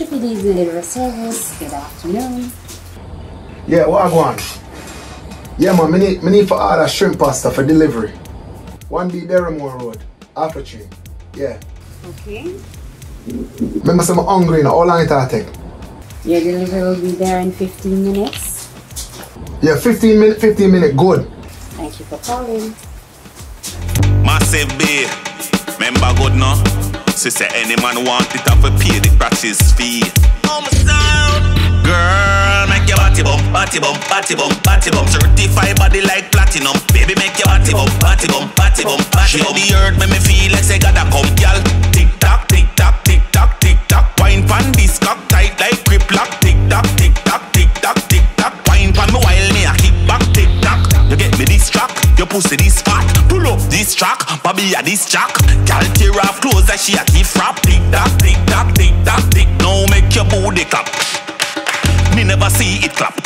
Triple D's Delivery Service. Good afternoon. Yeah, what I want? Yeah, man, me need, me need for order shrimp pasta for delivery. 1B Derrimore Road, after tree. Yeah. Okay. Remember, I'm hungry now. How long it take? Your delivery will be there in 15 minutes. Yeah, 15 minute, 15 minute, good. Thank you for calling. Massive B, remember good no? She say any man want it have to pay the practice fee. Oh my sound, girl, make your body bump, body bump, body bump, body bump. Certified body like platinum, baby make your body bump, body bump, body bump, body bump. the earth make me feel like say gotta come, girl. Tick tock, tick tock, tick tock, tick tock. Wine pan this cock tight like grip lock. Tick tock, tick tock, tick tock, tick tock. Wine pan me while me a kick back, tick tock. You get me this track, your pussy this fat. Pull up this track, Bobby a this jack. Gal tear off clothes like she a gift wrap. Tick tock, tick tock, tick tock, tick. Now make your booty clap. Me never see it clap.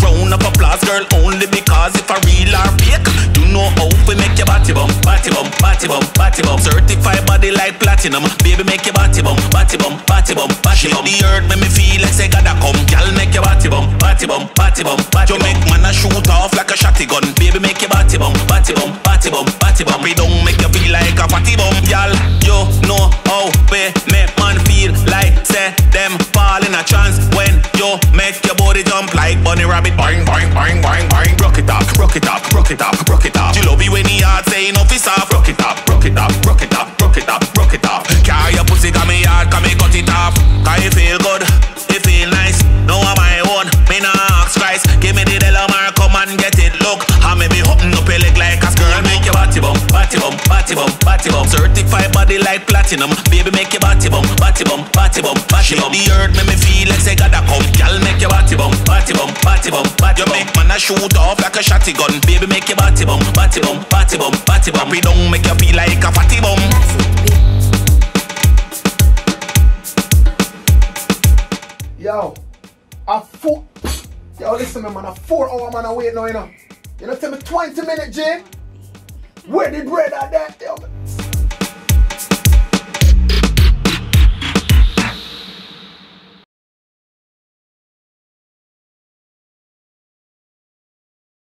Round of applause, girl, only because if I real or fake, you know how we make your body bump, body bump, body bump, body bump. Certified body like platinum, baby make your body bump, body bump, body bump, body bump. The earth make me feel like say gotta come, girl, make your body bump, body bump, body bump, body bump. You make man a shoot fall in a trance when you make your body jump like bunny rabbit. Boing, boing, boing, boing, boing. Rock it up, rock it up, rock it up, Certified body like platinum. Baby, make your body bump, body bump, body bump, body bump. The earth make me feel like say gotta come. Girl, make your body bump, body bump, body bump, body bump. You make man a shoot off like a shotty gun. Baby, make your body bump, body bump, body bump, body bump. We don't make you feel like a fatty bum. Yo, a four. Yo, listen, man, a four hour man, I wait now, you know. You know, tell me 20 minutes, Jay. Where the bread at that? Yo,